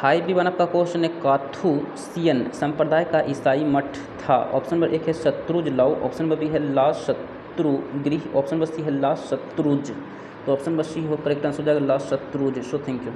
Five B one आपका question है Carthusian संप्रदाय का ईसाई मठ था। ऑप्शन नंबर एक है शत्रुज लव ऑप्शन नंबर बी है ला शत्रु गृह, ऑप्शन नंबर सी है ला शत्रुज तो ऑप्शन नंबर सी हो करेक्ट आंसर हो जाएगा ला शत्रुज सो थैंक यू